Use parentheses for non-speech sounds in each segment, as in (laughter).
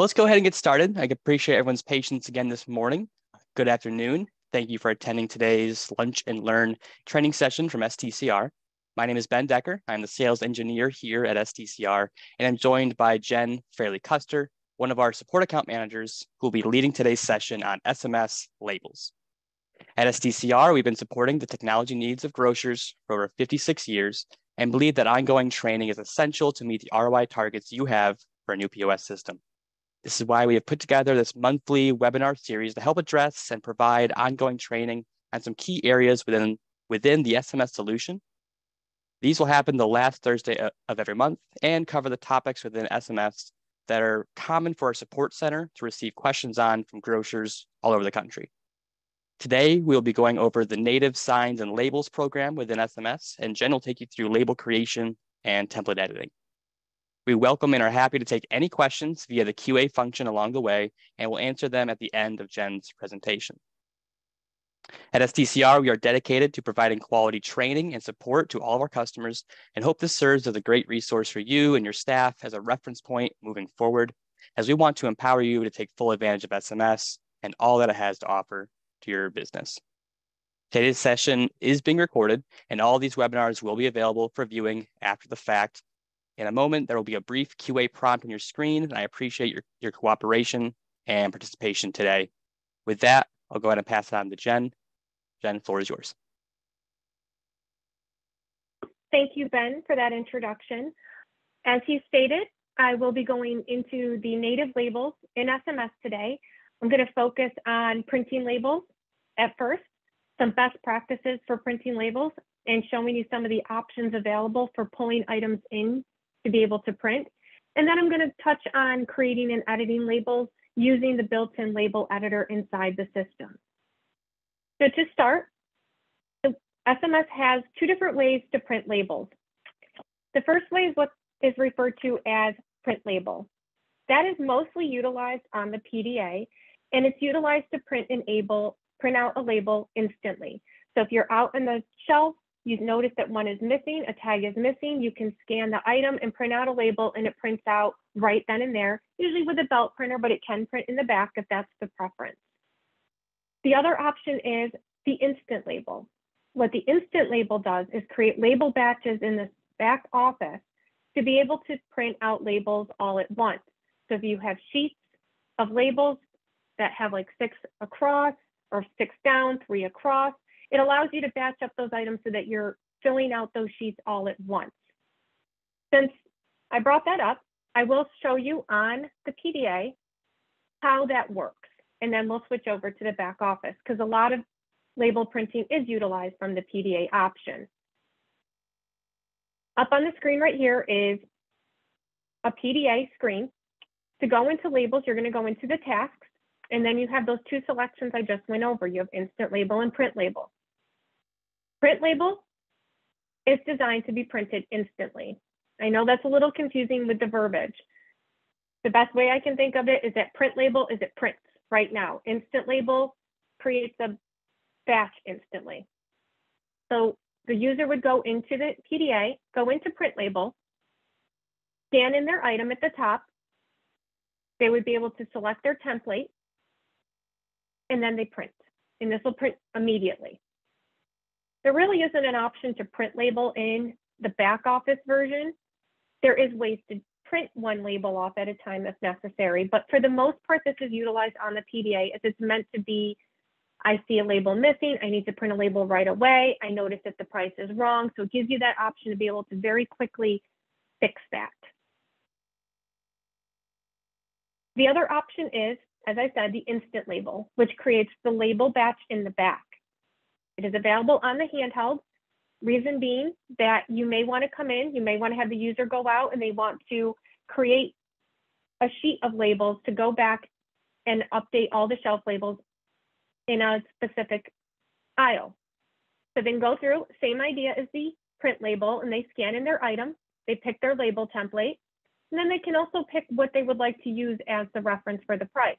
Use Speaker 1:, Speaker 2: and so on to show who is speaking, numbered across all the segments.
Speaker 1: Well, let's go ahead and get started. I appreciate everyone's patience again this morning. Good afternoon. Thank you for attending today's Lunch and Learn training session from STCR. My name is Ben Decker. I'm the sales engineer here at STCR, and I'm joined by Jen Fairley Custer, one of our support account managers who will be leading today's session on SMS labels. At STCR, we've been supporting the technology needs of grocers for over 56 years and believe that ongoing training is essential to meet the ROI targets you have for a new POS system. This is why we have put together this monthly webinar series to help address and provide ongoing training on some key areas within, within the SMS solution. These will happen the last Thursday of every month and cover the topics within SMS that are common for our support center to receive questions on from grocers all over the country. Today, we'll be going over the native signs and labels program within SMS, and Jen will take you through label creation and template editing. We welcome and are happy to take any questions via the QA function along the way, and we'll answer them at the end of Jen's presentation. At STCR, we are dedicated to providing quality training and support to all of our customers and hope this serves as a great resource for you and your staff as a reference point moving forward, as we want to empower you to take full advantage of SMS and all that it has to offer to your business. Today's session is being recorded, and all these webinars will be available for viewing after the fact in a moment, there will be a brief QA prompt on your screen, and I appreciate your, your cooperation and participation today. With that, I'll go ahead and pass it on to Jen. Jen, the floor is yours.
Speaker 2: Thank you, Ben, for that introduction. As he stated, I will be going into the native labels in SMS today. I'm going to focus on printing labels at first, some best practices for printing labels, and showing you some of the options available for pulling items in to be able to print. And then I'm going to touch on creating and editing labels using the built-in label editor inside the system. So to start, the SMS has two different ways to print labels. The first way is what is referred to as print label. That is mostly utilized on the PDA, and it's utilized to print and able, print out a label instantly. So if you're out on the shelf you notice that one is missing, a tag is missing, you can scan the item and print out a label and it prints out right then and there, usually with a belt printer, but it can print in the back if that's the preference. The other option is the instant label. What the instant label does is create label batches in the back office to be able to print out labels all at once. So if you have sheets of labels that have like six across or six down, three across, it allows you to batch up those items so that you're filling out those sheets all at once. Since I brought that up, I will show you on the PDA how that works. And then we'll switch over to the back office because a lot of label printing is utilized from the PDA option. Up on the screen right here is a PDA screen. To go into labels, you're going to go into the tasks, and then you have those two selections I just went over. You have instant label and print label. Print label is designed to be printed instantly. I know that's a little confusing with the verbiage. The best way I can think of it is that print label is it prints right now. Instant label creates a batch instantly. So the user would go into the PDA, go into print label, scan in their item at the top. They would be able to select their template and then they print. And this will print immediately. There really isn't an option to print label in the back office version. There is ways to print one label off at a time if necessary, but for the most part, this is utilized on the PDA as it's meant to be, I see a label missing, I need to print a label right away, I notice that the price is wrong, so it gives you that option to be able to very quickly fix that. The other option is, as I said, the instant label, which creates the label batch in the back. It is available on the handheld. Reason being that you may want to come in, you may want to have the user go out and they want to create a sheet of labels to go back and update all the shelf labels in a specific aisle. So then go through, same idea as the print label, and they scan in their item, they pick their label template, and then they can also pick what they would like to use as the reference for the price.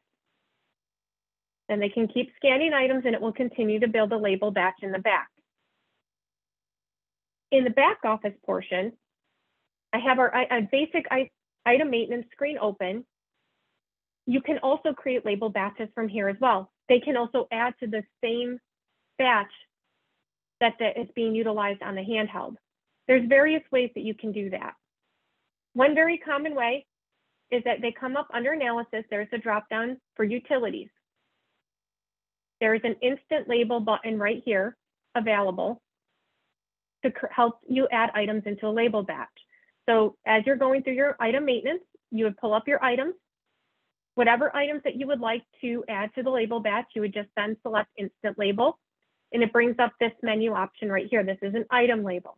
Speaker 2: Then they can keep scanning items and it will continue to build a label batch in the back. In the back office portion, I have our a basic item maintenance screen open. you can also create label batches from here as well. They can also add to the same batch that is being utilized on the handheld. There's various ways that you can do that. One very common way is that they come up under analysis. There's a drop down for utilities. There is an instant label button right here available to help you add items into a label batch. So as you're going through your item maintenance, you would pull up your items. Whatever items that you would like to add to the label batch, you would just then select instant label and it brings up this menu option right here. This is an item label.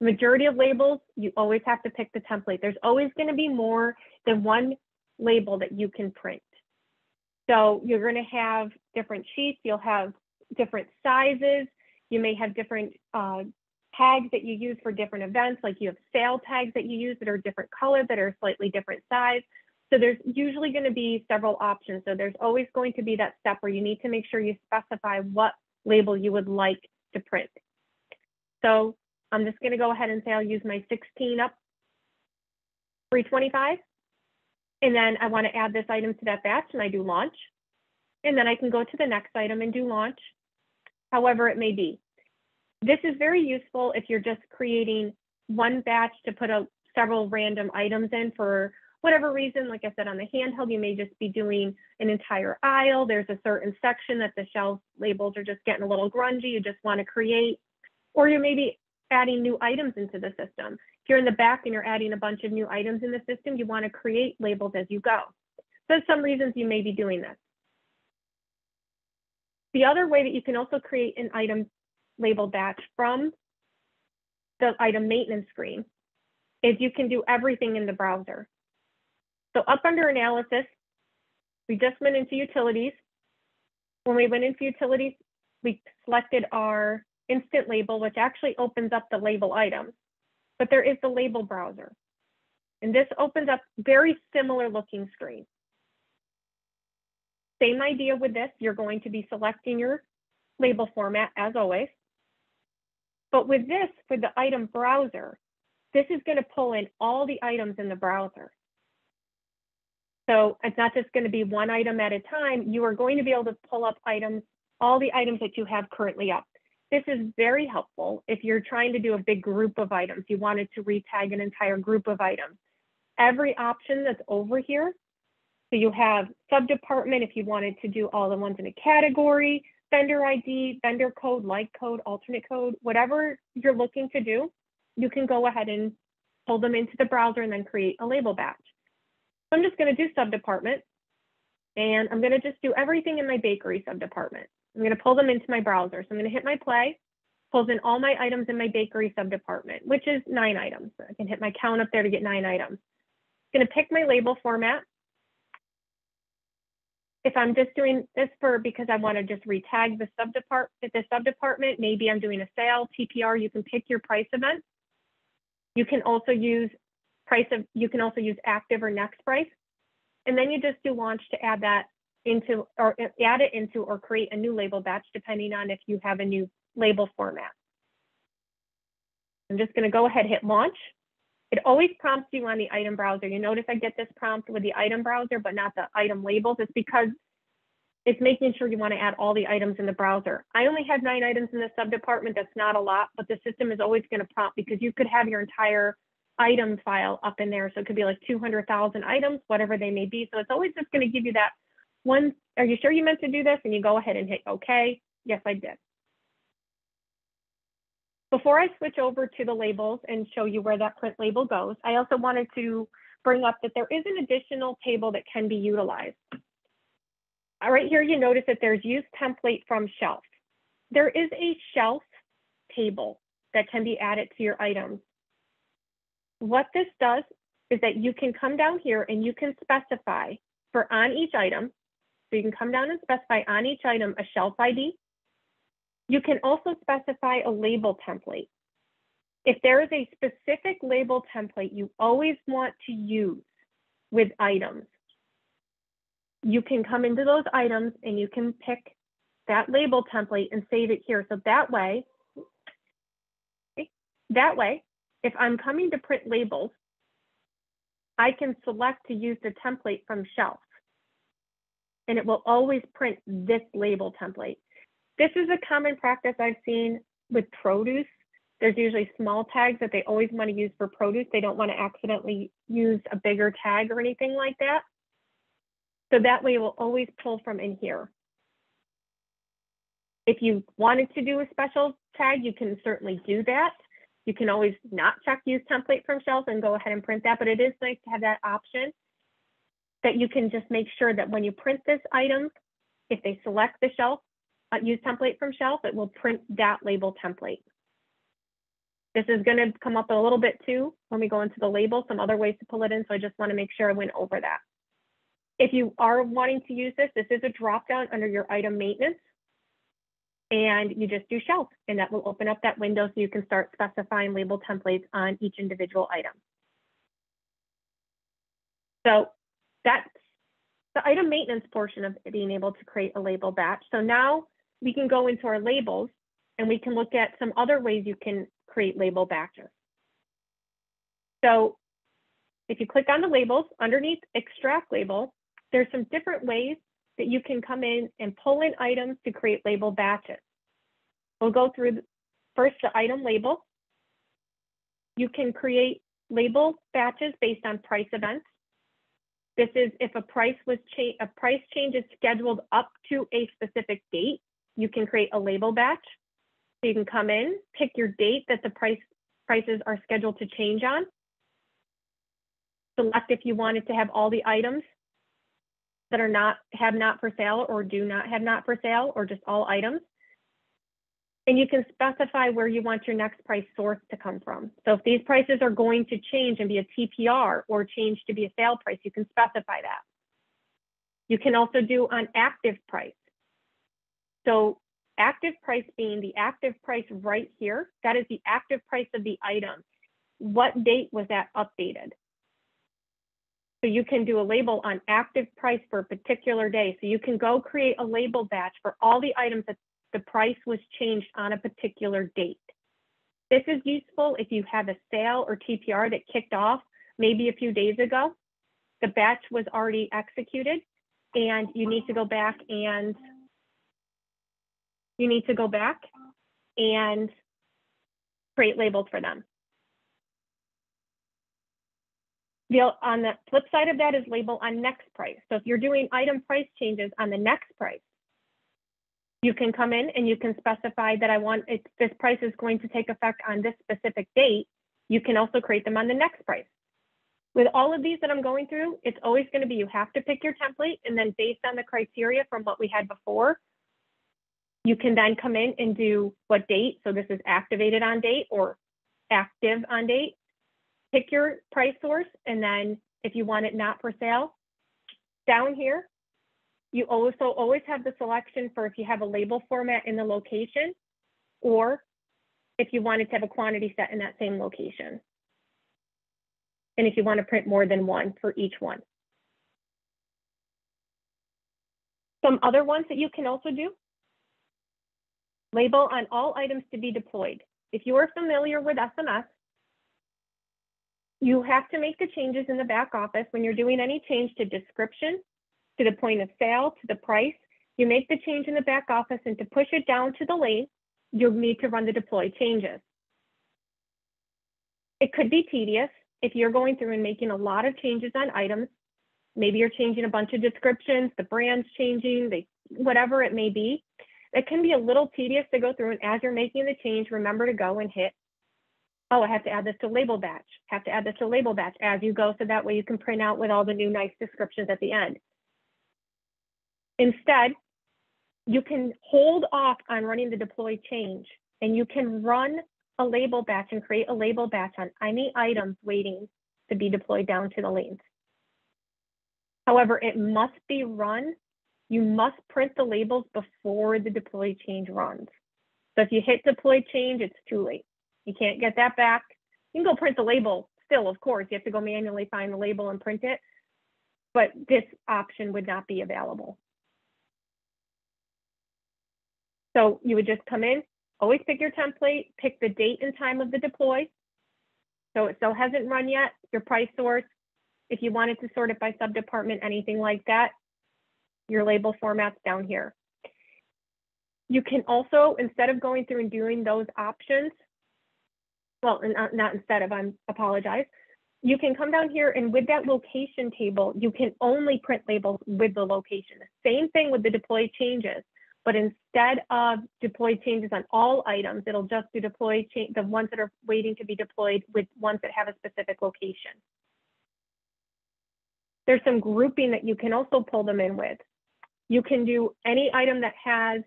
Speaker 2: Majority of labels, you always have to pick the template. There's always gonna be more than one label that you can print. So you're gonna have different sheets, you'll have different sizes, you may have different uh, tags that you use for different events, like you have sale tags that you use that are different color, that are slightly different size. So there's usually going to be several options. So there's always going to be that step where you need to make sure you specify what label you would like to print. So I'm just going to go ahead and say I'll use my 16 up 325. And then I want to add this item to that batch and I do launch. And then I can go to the next item and do launch, however it may be. This is very useful if you're just creating one batch to put a, several random items in for whatever reason. Like I said, on the handheld, you may just be doing an entire aisle. There's a certain section that the shelf labels are just getting a little grungy. You just want to create, or you may be adding new items into the system. If you're in the back and you're adding a bunch of new items in the system, you want to create labels as you go. So some reasons you may be doing this. The other way that you can also create an item label batch from the item maintenance screen is you can do everything in the browser. So up under analysis, we just went into utilities. When we went into utilities, we selected our instant label, which actually opens up the label item. But there is the label browser. And this opens up very similar looking screen. Same idea with this, you're going to be selecting your label format as always. But with this, for the item browser, this is going to pull in all the items in the browser. So it's not just going to be one item at a time. You are going to be able to pull up items, all the items that you have currently up. This is very helpful if you're trying to do a big group of items. You wanted to retag an entire group of items. Every option that's over here, so you have sub-department if you wanted to do all the ones in a category, vendor ID, vendor code, like code, alternate code, whatever you're looking to do, you can go ahead and pull them into the browser and then create a label batch. So I'm just going to do sub-department, and I'm going to just do everything in my bakery sub-department. I'm going to pull them into my browser. So I'm going to hit my play, pulls in all my items in my bakery sub-department, which is nine items. I can hit my count up there to get nine items. I'm going to pick my label format if I'm just doing this for because I want to just retag the subdepart the subdepartment, maybe I'm doing a sale, TPR, you can pick your price event. You can also use price of you can also use active or next price. And then you just do launch to add that into or add it into or create a new label batch depending on if you have a new label format. I'm just going to go ahead hit launch. It always prompts you on the item browser. You notice I get this prompt with the item browser, but not the item labels. It's because it's making sure you want to add all the items in the browser. I only have nine items in the sub-department. That's not a lot, but the system is always going to prompt because you could have your entire item file up in there. So it could be like 200,000 items, whatever they may be. So it's always just going to give you that one, are you sure you meant to do this? And you go ahead and hit OK. Yes, I did. Before I switch over to the labels and show you where that print label goes, I also wanted to bring up that there is an additional table that can be utilized. Uh, right here, you notice that there's use template from shelf. There is a shelf table that can be added to your items. What this does is that you can come down here and you can specify for on each item. So you can come down and specify on each item a shelf ID, you can also specify a label template. If there is a specific label template you always want to use with items, you can come into those items and you can pick that label template and save it here. So that way, that way, if I'm coming to print labels, I can select to use the template from shelf. And it will always print this label template. This is a common practice I've seen with produce. There's usually small tags that they always want to use for produce. They don't want to accidentally use a bigger tag or anything like that. So that way it will always pull from in here. If you wanted to do a special tag, you can certainly do that. You can always not check use template from shelf and go ahead and print that, but it is nice to have that option that you can just make sure that when you print this item, if they select the shelf, uh, use template from shelf, it will print that label template. This is going to come up a little bit too when we go into the label, some other ways to pull it in. So I just want to make sure I went over that. If you are wanting to use this, this is a drop down under your item maintenance and you just do shelf and that will open up that window so you can start specifying label templates on each individual item. So that's the item maintenance portion of being able to create a label batch. So now we can go into our labels and we can look at some other ways you can create label batches. So if you click on the labels underneath extract label, there's some different ways that you can come in and pull in items to create label batches. We'll go through first the item label. You can create label batches based on price events. This is if a price was a price change is scheduled up to a specific date, you can create a label batch. So you can come in, pick your date that the price prices are scheduled to change on. Select if you wanted to have all the items that are not have not for sale or do not have not for sale or just all items. And you can specify where you want your next price source to come from. So if these prices are going to change and be a TPR or change to be a sale price, you can specify that. You can also do on active price. So active price being the active price right here, that is the active price of the item. What date was that updated? So you can do a label on active price for a particular day. So you can go create a label batch for all the items that the price was changed on a particular date. This is useful if you have a sale or TPR that kicked off maybe a few days ago. The batch was already executed and you need to go back and you need to go back and create labels for them. The, on the flip side of that is label on next price. So if you're doing item price changes on the next price, you can come in and you can specify that I want if this price is going to take effect on this specific date. You can also create them on the next price. With all of these that I'm going through, it's always going to be you have to pick your template and then based on the criteria from what we had before, you can then come in and do what date. So this is activated on date or active on date. Pick your price source and then if you want it not for sale, down here, you also always have the selection for if you have a label format in the location or if you wanted to have a quantity set in that same location. And if you want to print more than one for each one. Some other ones that you can also do, label on all items to be deployed. If you are familiar with SMS, you have to make the changes in the back office when you're doing any change to description, to the point of sale, to the price. You make the change in the back office and to push it down to the lane, you'll need to run the deploy changes. It could be tedious if you're going through and making a lot of changes on items. Maybe you're changing a bunch of descriptions, the brand's changing, they, whatever it may be. It can be a little tedious to go through and as you're making the change, remember to go and hit, oh, I have to add this to label batch, have to add this to label batch as you go so that way you can print out with all the new nice descriptions at the end. Instead, you can hold off on running the deploy change and you can run a label batch and create a label batch on any items waiting to be deployed down to the lanes. However, it must be run. You must print the labels before the deploy change runs. So if you hit deploy change, it's too late. You can't get that back. You can go print the label still, of course. You have to go manually find the label and print it. But this option would not be available. So you would just come in, always pick your template, pick the date and time of the deploy. So it still hasn't run yet, your price source, If you wanted to sort it by sub-department, anything like that, your label format's down here. You can also, instead of going through and doing those options, well, not, uh, not instead of, I apologize, you can come down here and with that location table, you can only print labels with the location. Same thing with the deploy changes, but instead of deploy changes on all items, it'll just do deploy the ones that are waiting to be deployed with ones that have a specific location. There's some grouping that you can also pull them in with. You can do any item that has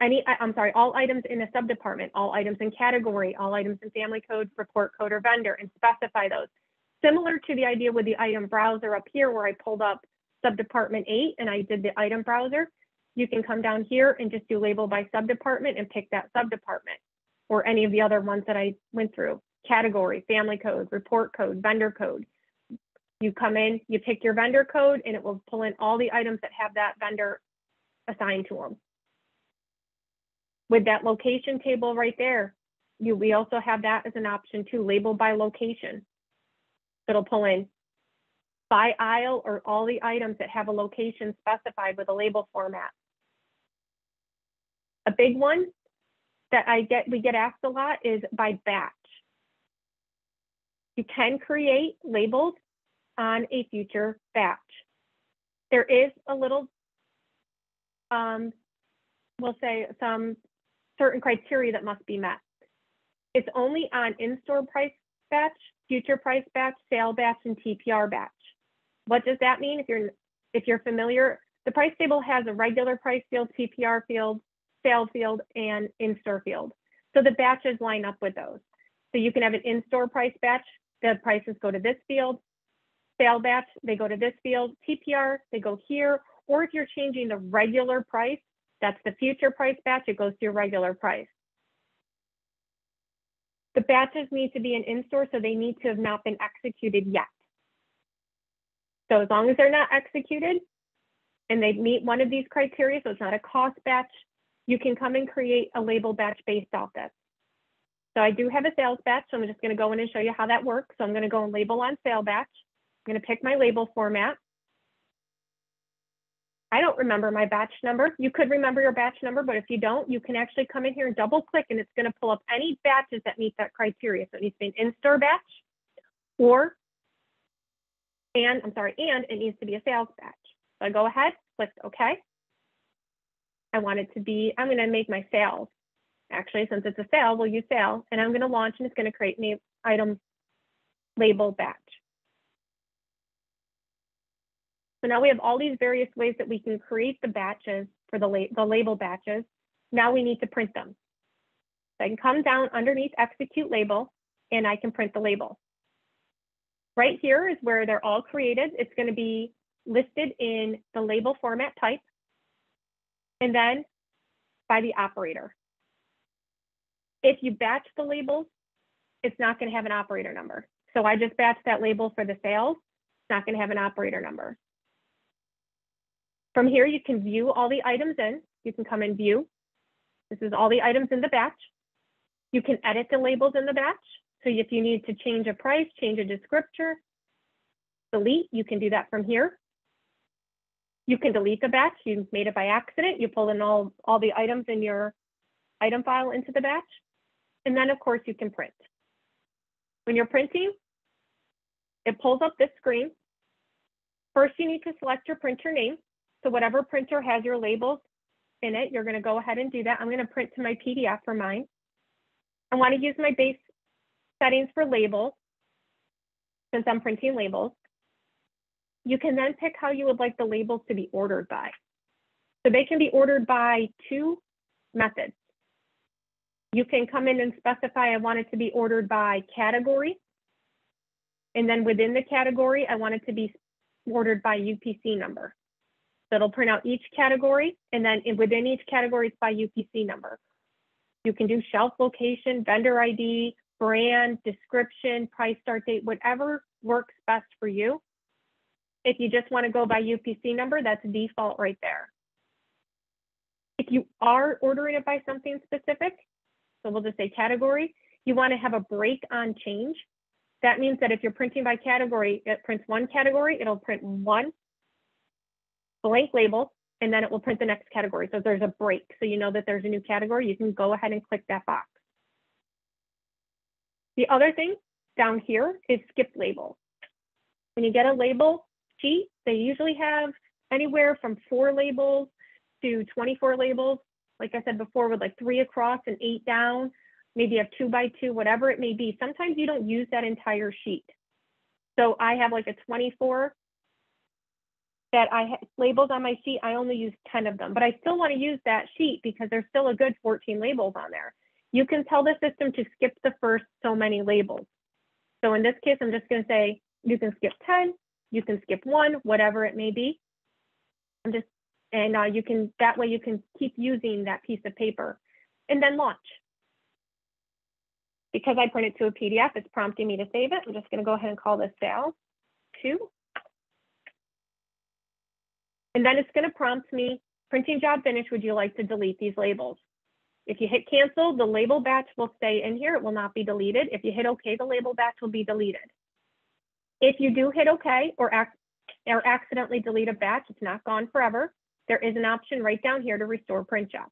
Speaker 2: any, I'm sorry, all items in a subdepartment, all items in category, all items in family code, report code, or vendor, and specify those. Similar to the idea with the item browser up here where I pulled up subdepartment eight and I did the item browser, you can come down here and just do label by subdepartment and pick that subdepartment or any of the other ones that I went through. Category, family code, report code, vendor code. You come in, you pick your vendor code and it will pull in all the items that have that vendor assigned to them. With that location table right there, you, we also have that as an option too, label by location. It'll pull in by aisle or all the items that have a location specified with a label format. A big one that I get, we get asked a lot is by batch. You can create labels on a future batch. There is a little, um, we'll say some certain criteria that must be met. It's only on in-store price batch future price batch, sale batch, and TPR batch. What does that mean? If you're if you're familiar, the price table has a regular price field, TPR field, sale field, and in-store field. So the batches line up with those. So you can have an in-store price batch, the prices go to this field. Sale batch, they go to this field. TPR, they go here. Or if you're changing the regular price, that's the future price batch, it goes to your regular price. The batches need to be an in-store, so they need to have not been executed yet. So as long as they're not executed and they meet one of these criteria, so it's not a cost batch, you can come and create a label batch based off this. So I do have a sales batch, so I'm just gonna go in and show you how that works. So I'm gonna go and label on sale batch. I'm gonna pick my label format. I don't remember my batch number. You could remember your batch number, but if you don't, you can actually come in here and double click and it's going to pull up any batches that meet that criteria. So it needs to be an in-store batch or, and I'm sorry, and it needs to be a sales batch. So I go ahead, click OK. I want it to be, I'm going to make my sales. Actually, since it's a sale, we'll use sale and I'm going to launch and it's going to create me item label batch. So now we have all these various ways that we can create the batches for the, la the label batches. Now we need to print them. So I can come down underneath execute label and I can print the label. Right here is where they're all created. It's going to be listed in the label format type and then by the operator. If you batch the labels, it's not going to have an operator number. So I just batched that label for the sales. It's not going to have an operator number. From here, you can view all the items in. You can come and view. This is all the items in the batch. You can edit the labels in the batch. So if you need to change a price, change a descriptor, delete, you can do that from here. You can delete the batch. You made it by accident. You pull in all, all the items in your item file into the batch. And then, of course, you can print. When you're printing, it pulls up this screen. First, you need to select your printer name. So whatever printer has your labels in it, you're going to go ahead and do that. I'm going to print to my PDF for mine. I want to use my base settings for labels since I'm printing labels. You can then pick how you would like the labels to be ordered by. So they can be ordered by two methods. You can come in and specify I want it to be ordered by category. And then within the category, I want it to be ordered by UPC number. So it'll print out each category, and then within each category, it's by UPC number. You can do shelf location, vendor ID, brand, description, price start date, whatever works best for you. If you just want to go by UPC number, that's default right there. If you are ordering it by something specific, so we'll just say category, you want to have a break on change. That means that if you're printing by category, it prints one category, it'll print one blank label, and then it will print the next category. So there's a break, so you know that there's a new category, you can go ahead and click that box. The other thing down here is skip label. When you get a label sheet, they usually have anywhere from four labels to 24 labels. Like I said before, with like three across and eight down, maybe have two by two, whatever it may be. Sometimes you don't use that entire sheet. So I have like a 24 that I have labels on my sheet. I only use 10 of them, but I still want to use that sheet because there's still a good 14 labels on there. You can tell the system to skip the first so many labels. So in this case, I'm just going to say you can skip 10, you can skip one, whatever it may be. Just, and uh, you can, that way you can keep using that piece of paper and then launch. Because I print it to a PDF, it's prompting me to save it. I'm just going to go ahead and call this sale two. And then it's going to prompt me, printing job finished, would you like to delete these labels? If you hit cancel, the label batch will stay in here. It will not be deleted. If you hit OK, the label batch will be deleted. If you do hit OK or, ac or accidentally delete a batch, it's not gone forever. There is an option right down here to restore print job.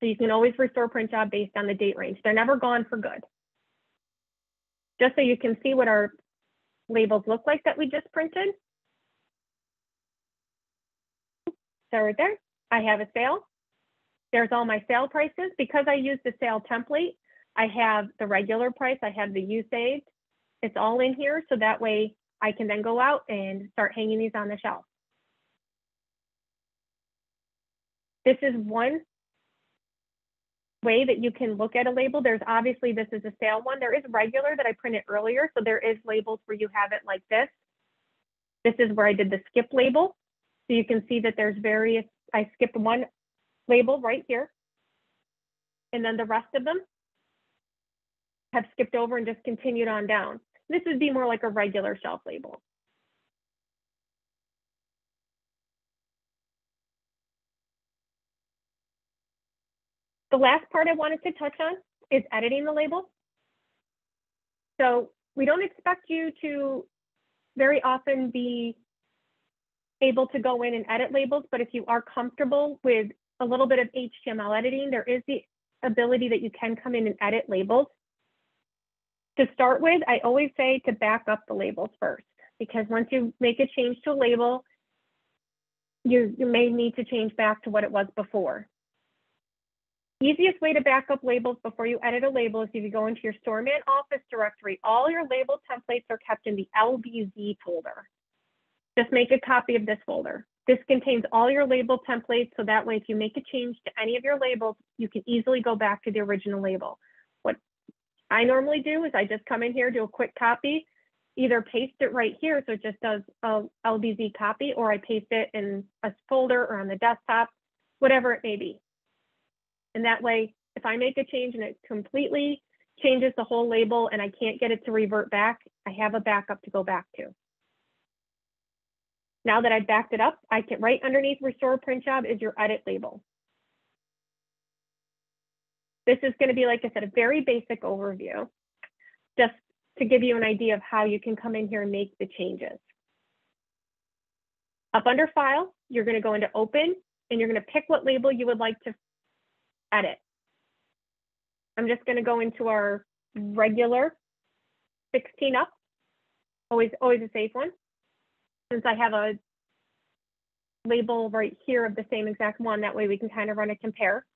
Speaker 2: So you can always restore print job based on the date range. They're never gone for good. Just so you can see what our labels look like that we just printed. So right there, I have a sale. There's all my sale prices. Because I use the sale template, I have the regular price, I have the you saved. It's all in here, so that way I can then go out and start hanging these on the shelf. This is one way that you can look at a label. There's obviously, this is a sale one. There is regular that I printed earlier, so there is labels where you have it like this. This is where I did the skip label. So you can see that there's various, I skipped one label right here. And then the rest of them have skipped over and just continued on down. This would be more like a regular shelf label. The last part I wanted to touch on is editing the label. So we don't expect you to very often be able to go in and edit labels, but if you are comfortable with a little bit of HTML editing, there is the ability that you can come in and edit labels. To start with, I always say to back up the labels first, because once you make a change to a label, you, you may need to change back to what it was before. Easiest way to back up labels before you edit a label is if you go into your Storeman Office directory, all your label templates are kept in the LBZ folder. Just make a copy of this folder. This contains all your label templates, so that way if you make a change to any of your labels, you can easily go back to the original label. I normally do is I just come in here, do a quick copy, either paste it right here, so it just does a LBZ copy, or I paste it in a folder or on the desktop, whatever it may be. And that way, if I make a change and it completely changes the whole label and I can't get it to revert back, I have a backup to go back to. Now that I've backed it up, I can right underneath restore print job is your edit label. This is going to be, like I said, a very basic overview, just to give you an idea of how you can come in here and make the changes. Up under file, you're going to go into open and you're going to pick what label you would like to edit. I'm just going to go into our regular 16 up, always, always a safe one since I have a label right here of the same exact one, that way we can kind of run a compare.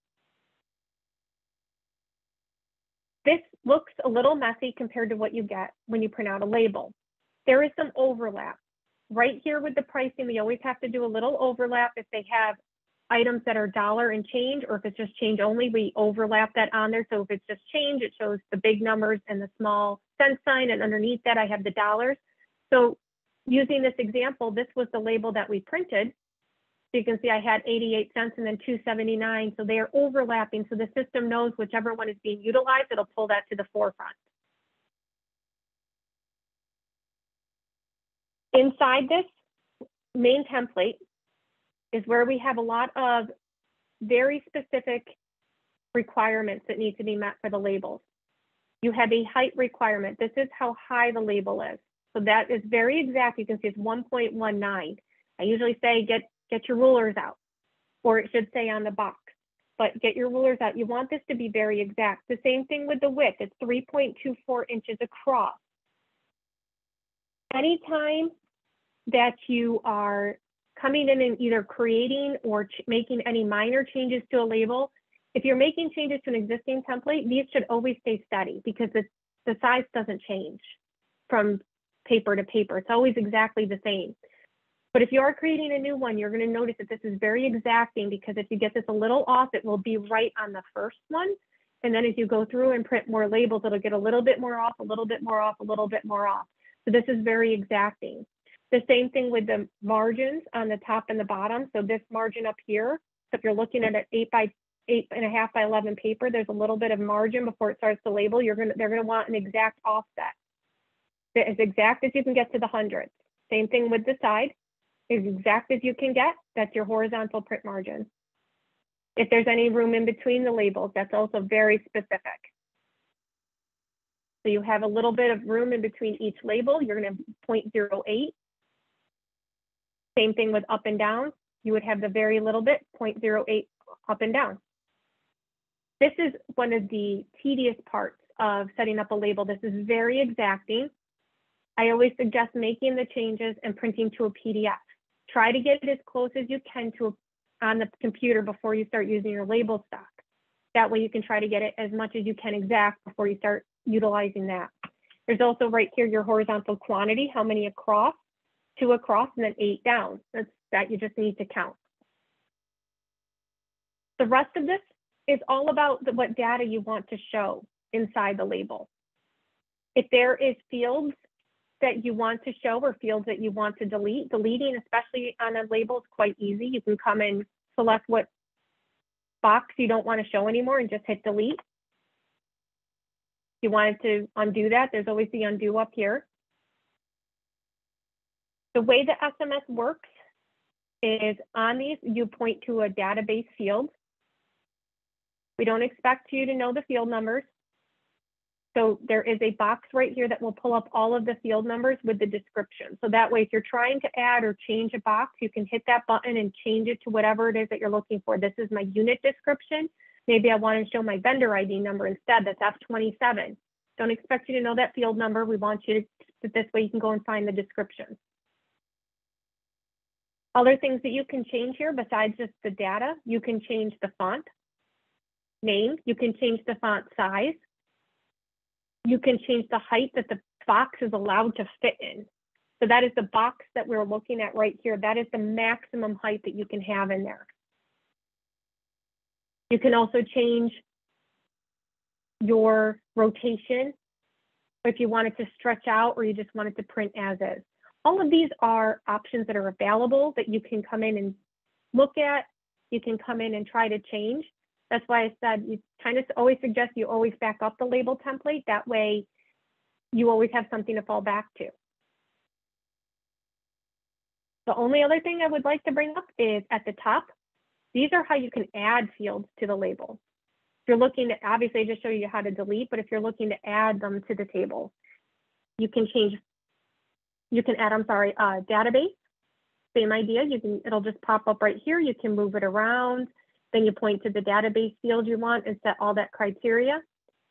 Speaker 2: This looks a little messy compared to what you get when you print out a label. There is some overlap. Right here with the pricing, we always have to do a little overlap if they have items that are dollar and change, or if it's just change only, we overlap that on there. So if it's just change, it shows the big numbers and the small cent sign, and underneath that I have the dollars. So using this example, this was the label that we printed. So you can see I had 88 cents and then 279. So they are overlapping. So the system knows whichever one is being utilized, it'll pull that to the forefront. Inside this main template is where we have a lot of very specific requirements that need to be met for the labels. You have a height requirement. This is how high the label is. So that is very exact. You can see it's 1.19. I usually say get, get your rulers out, or it should say on the box, but get your rulers out. You want this to be very exact. The same thing with the width. It's 3.24 inches across. Anytime that you are coming in and either creating or making any minor changes to a label, if you're making changes to an existing template, these should always stay steady because the, the size doesn't change from paper to paper. It's always exactly the same. But if you are creating a new one, you're going to notice that this is very exacting because if you get this a little off, it will be right on the first one. And then as you go through and print more labels, it'll get a little bit more off, a little bit more off, a little bit more off. So this is very exacting. The same thing with the margins on the top and the bottom. So this margin up here, so if you're looking at an eight by eight and a half by 11 paper, there's a little bit of margin before it starts to label. You're gonna, they're gonna want an exact offset. As exact as you can get to the hundredths. Same thing with the side, as exact as you can get, that's your horizontal print margin. If there's any room in between the labels, that's also very specific. So you have a little bit of room in between each label. You're going to 0.08. Same thing with up and down. You would have the very little bit, 0.08 up and down. This is one of the tedious parts of setting up a label. This is very exacting. I always suggest making the changes and printing to a PDF. Try to get it as close as you can to on the computer before you start using your label stock. That way you can try to get it as much as you can exact before you start utilizing that. There's also right here your horizontal quantity, how many across, two across, and then eight down. That's that you just need to count. The rest of this is all about the, what data you want to show inside the label. If there is fields that you want to show or fields that you want to delete, deleting, especially on a label, is quite easy. You can come and select what box you don't want to show anymore and just hit delete If you wanted to undo that, there's always the undo up here. The way the SMS works is on these, you point to a database field. We don't expect you to know the field numbers. So there is a box right here that will pull up all of the field numbers with the description. So that way, if you're trying to add or change a box, you can hit that button and change it to whatever it is that you're looking for. This is my unit description. Maybe I want to show my vendor ID number instead. That's F27. Don't expect you to know that field number. We want you to, this way you can go and find the description. Other things that you can change here besides just the data, you can change the font name. You can change the font size. You can change the height that the box is allowed to fit in. So that is the box that we're looking at right here. That is the maximum height that you can have in there. You can also change your rotation, if you wanted to stretch out or you just wanted to print as is. All of these are options that are available that you can come in and look at. You can come in and try to change. That's why I said you kind of always suggest you always back up the label template. That way you always have something to fall back to. The only other thing I would like to bring up is at the top, these are how you can add fields to the label. If you're looking to, obviously I just show you how to delete, but if you're looking to add them to the table, you can change, you can add, I'm sorry, uh, database, same idea, you can, it'll just pop up right here. You can move it around. Then you point to the database field you want and set all that criteria.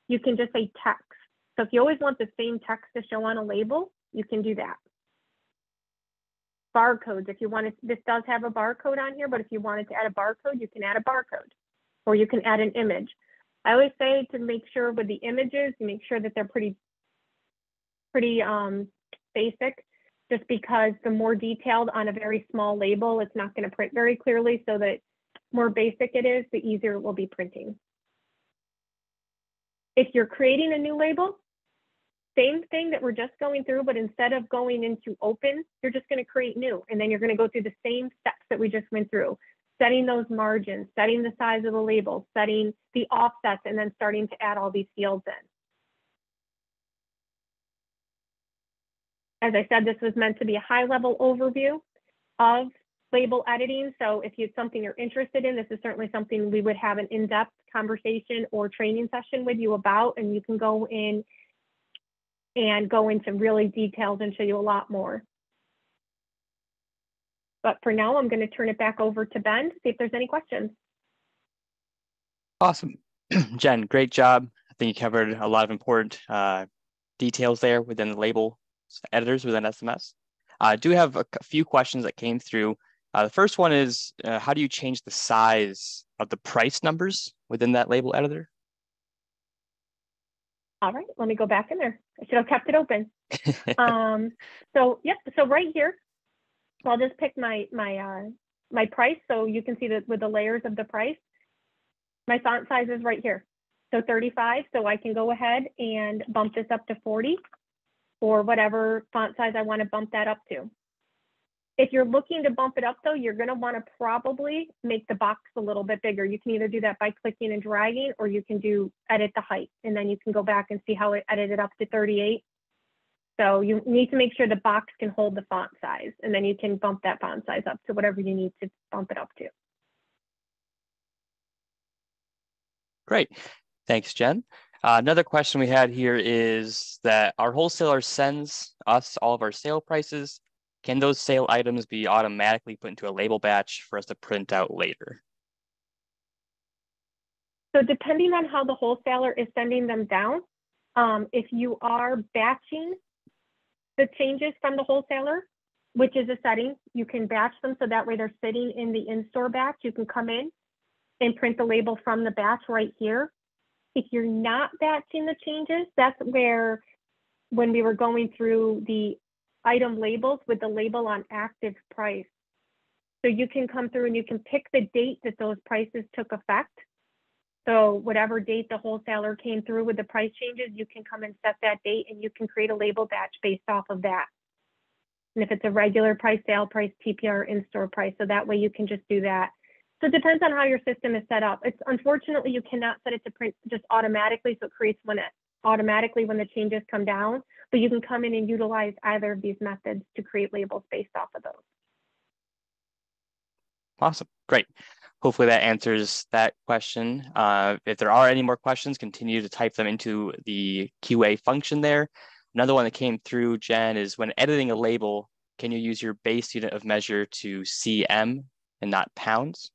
Speaker 2: You can just say text. So if you always want the same text to show on a label, you can do that barcodes. If you wanted, this does have a barcode on here, but if you wanted to add a barcode, you can add a barcode or you can add an image. I always say to make sure with the images, make sure that they're pretty, pretty um, basic, just because the more detailed on a very small label, it's not going to print very clearly. So that more basic it is, the easier it will be printing. If you're creating a new label, same thing that we're just going through, but instead of going into open, you're just going to create new. And then you're going to go through the same steps that we just went through setting those margins, setting the size of the label, setting the offsets, and then starting to add all these fields in. As I said, this was meant to be a high level overview of label editing. So if it's something you're interested in, this is certainly something we would have an in-depth conversation or training session with you about, and you can go in and go into really details and show you a lot more. But for now, I'm going to turn it back over to Ben to see if there's any questions.
Speaker 1: Awesome. (clears throat) Jen, great job. I think you covered a lot of important uh, details there within the label editors within SMS. I uh, do have a, few questions that came through. Uh, the first one is, uh, how do you change the size of the price numbers within that label editor?
Speaker 2: All right, let me go back in there. I should have kept it open. (laughs) um, so, yep, so right here, so I'll just pick my, my, uh, my price so you can see that with the layers of the price. My font size is right here. So 35, so I can go ahead and bump this up to 40 or whatever font size I want to bump that up to. If you're looking to bump it up though, you're going to want to probably make the box a little bit bigger. You can either do that by clicking and dragging, or you can do edit the height, and then you can go back and see how it edited up to 38. So you need to make sure the box can hold the font size, and then you can bump that font size up to whatever you need to bump it up to.
Speaker 1: Great. Thanks, Jen. Uh, another question we had here is that our wholesaler sends us all of our sale prices can those sale items be automatically put into a label batch for us to print out later?
Speaker 2: So depending on how the wholesaler is sending them down, um, if you are batching the changes from the wholesaler, which is a setting, you can batch them so that way they're sitting in the in-store batch. You can come in and print the label from the batch right here. If you're not batching the changes, that's where when we were going through the item labels with the label on active price. So you can come through and you can pick the date that those prices took effect. So whatever date the wholesaler came through with the price changes, you can come and set that date and you can create a label batch based off of that. And if it's a regular price, sale price, TPR, in-store price, so that way you can just do that. So it depends on how your system is set up. It's unfortunately you cannot set it to print just automatically, so it creates it automatically when the changes come down but you can come in and utilize either of these methods to create labels based off of those.
Speaker 1: Awesome, great. Hopefully that answers that question. Uh, if there are any more questions, continue to type them into the QA function there. Another one that came through, Jen, is when editing a label, can you use your base unit of measure to CM and not pounds?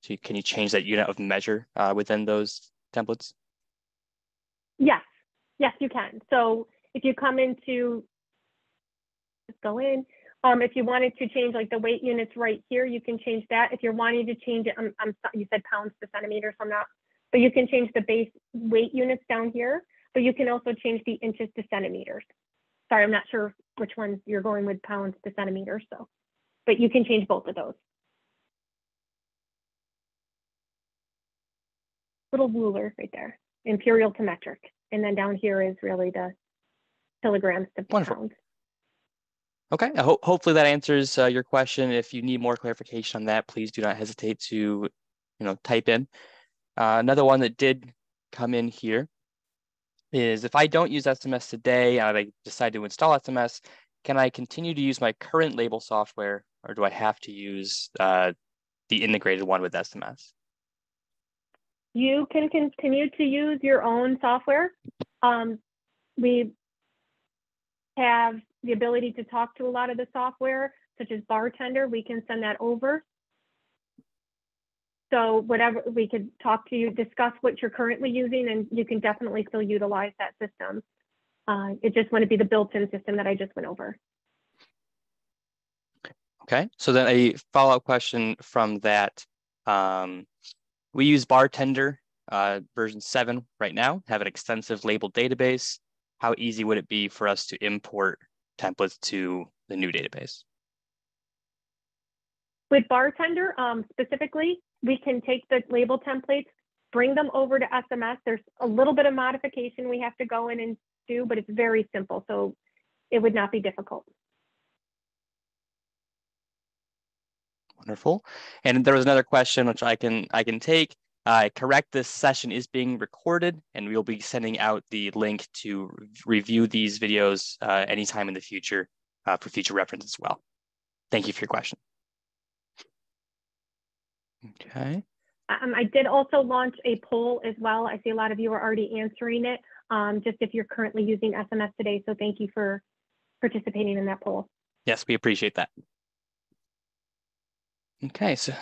Speaker 1: So can you change that unit of measure uh, within those templates?
Speaker 2: Yes, you can. So if you come into, just go in, um, if you wanted to change like the weight units right here, you can change that. If you're wanting to change it, I'm, I'm you said pounds to centimeters, I'm not, but you can change the base weight units down here, but you can also change the inches to centimeters. Sorry, I'm not sure which ones you're going with pounds to centimeters, so, but you can change both of those. Little ruler right there, imperial to metric. And then down here is really the kilograms to Wonderful. pounds.
Speaker 1: Okay, I hope hopefully that answers uh, your question. If you need more clarification on that, please do not hesitate to, you know, type in. Uh, another one that did come in here is if I don't use SMS today and I decide to install SMS, can I continue to use my current label software or do I have to use uh, the integrated one with SMS?
Speaker 2: You can continue to use your own software. Um, we have the ability to talk to a lot of the software, such as Bartender, we can send that over. So whatever, we could talk to you, discuss what you're currently using, and you can definitely still utilize that system. Uh, it just wouldn't be the built-in system that I just went over.
Speaker 1: Okay, so then a follow-up question from that. Um, we use Bartender uh, version 7 right now, have an extensive label database how easy would it be for us to import templates to the new database?
Speaker 2: With Bartender um, specifically, we can take the label templates, bring them over to SMS. There's a little bit of modification we have to go in and do, but it's very simple. So it would not be difficult.
Speaker 1: Wonderful. And there was another question which I can I can take. Uh, correct, this session is being recorded and we'll be sending out the link to review these videos uh, anytime in the future uh, for future reference as well. Thank you for your question. Okay.
Speaker 2: Um, I did also launch a poll as well. I see a lot of you are already answering it, um, just if you're currently using SMS today. So thank you for participating in that poll.
Speaker 1: Yes, we appreciate that. Okay, so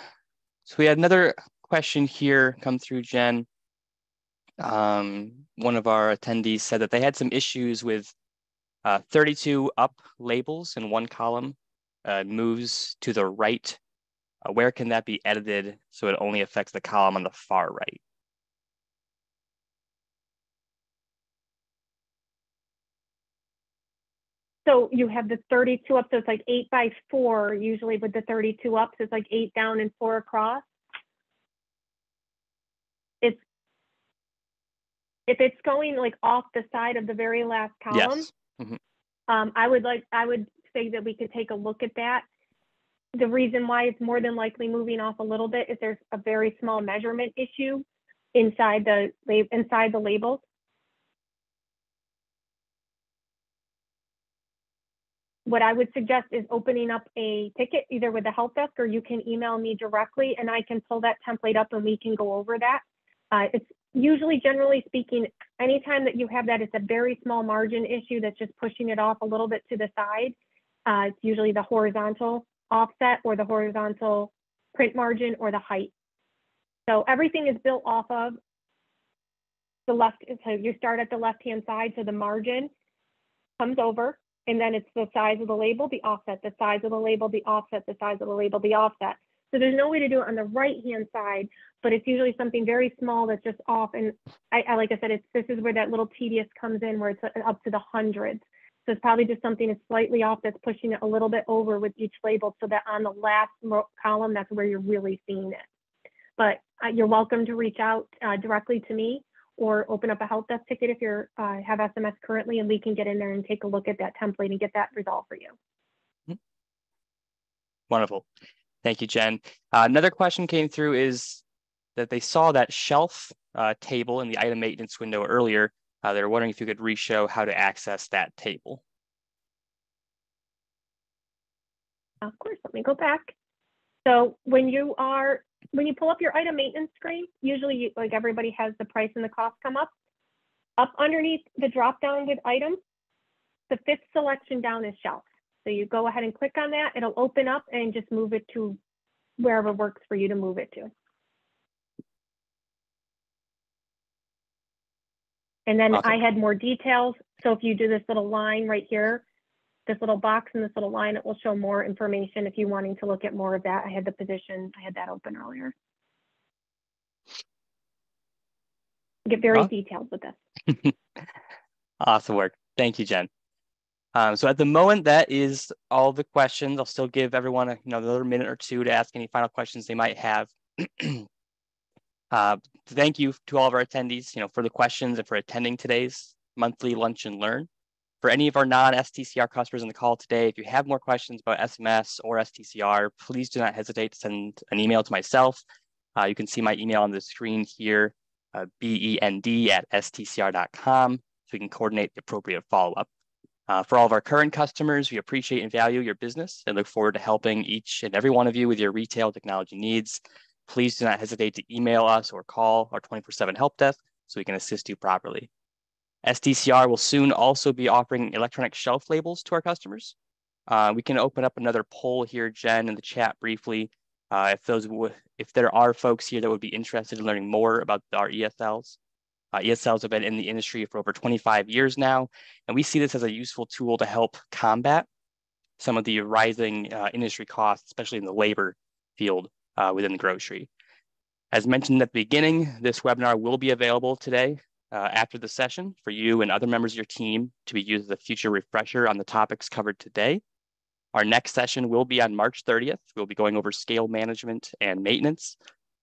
Speaker 1: so we had another question here come through, Jen. Um, one of our attendees said that they had some issues with uh, 32 up labels in one column uh, moves to the right. Uh, where can that be edited so it only affects the column on the far right?
Speaker 2: So you have the 32 up, so it's like eight by four, usually with the 32 up, so it's like eight down and four across. It's, if it's going like off the side of the very last column,
Speaker 1: Yes. Mhm.
Speaker 2: um, I would like, I would say that we could take a look at that. The reason why it's more than likely moving off a little bit is there's a very small measurement issue inside the, inside the labels. What I would suggest is opening up a ticket either with the help desk or you can email me directly and I can pull that template up and we can go over that. Uh, it's usually, generally speaking, anytime that you have that, it's a very small margin issue that's just pushing it off a little bit to the side. Uh, it's usually the horizontal offset or the horizontal print margin or the height. So everything is built off of the left, so you start at the left-hand side, so the margin comes over and then it's the size of the label, the offset, the size of the label, the offset, the size of the label, the offset. So there's no way to do it on the right-hand side, but it's usually something very small that's just off. And I, I like I said, it's this is where that little tedious comes in, where it's up to the hundreds. So it's probably just something that's slightly off that's pushing it a little bit over with each label, so that on the last column, that's where you're really seeing it. But uh, you're welcome to reach out uh, directly to me or open up a help desk ticket if you uh, have SMS currently, and we can get in there and take a look at that template and get that resolved for you.
Speaker 1: Mm-hmm. Wonderful. Thank you, Jen. Uh, another question came through is that they saw that shelf uh, table in the item maintenance window earlier. Uh, they're wondering if you could re-show how to access that table.
Speaker 2: Of course, let me go back. So when you are when you pull up your item maintenance screen, usually you, like everybody has the price and the cost come up. Up underneath the drop down with items, the fifth selection down is shelf. So you go ahead and click on that, it'll open up and just move it to wherever works for you to move it to. And then
Speaker 1: Awesome.
Speaker 2: I had more details. So if you do this little line right here, this little box and this little line, it will show more information if you're wanting to look at more of that. I had the position, I had that open earlier. Get very
Speaker 1: Awesome.
Speaker 2: detailed with this. (laughs)
Speaker 1: Awesome work. Thank you, Jen. Um, so at the moment, that is all the questions. I'll still give everyone a, you know, another minute or two to ask any final questions they might have. (clears throat) uh, thank you to all of our attendees, you know, for the questions and for attending today's monthly lunch and learn. For any of our non-STCR customers in the call today, if you have more questions about SMS or STCR, please do not hesitate to send an email to myself. Uh, you can see my email on the screen here, uh, bend at stcr.com, so we can coordinate the appropriate follow-up. Uh, for all of our current customers, we appreciate and value your business and look forward to helping each and every one of you with your retail technology needs. Please do not hesitate to email us or call our 24-7 help desk so we can assist you properly. STCR will soon also be offering electronic shelf labels to our customers. Uh, we can open up another poll here, Jen, in the chat briefly. Uh, if those if there are folks here that would be interested in learning more about our ESLs. Uh, ESLs have been in the industry for over 25 years now, and we see this as a useful tool to help combat some of the rising uh, industry costs, especially in the labor field uh, within the grocery. As mentioned at the beginning, this webinar will be available today uh, after the session for you and other members of your team to be used as a future refresher on the topics covered today. Our next session will be on March 30th. We'll be going over scale management and maintenance.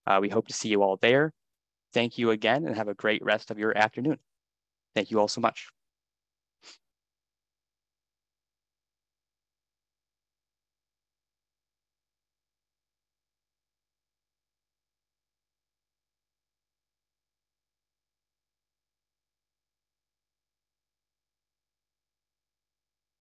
Speaker 1: Uh, we hope to see you all there. Thank you again and have a great rest of your afternoon. Thank you all so much.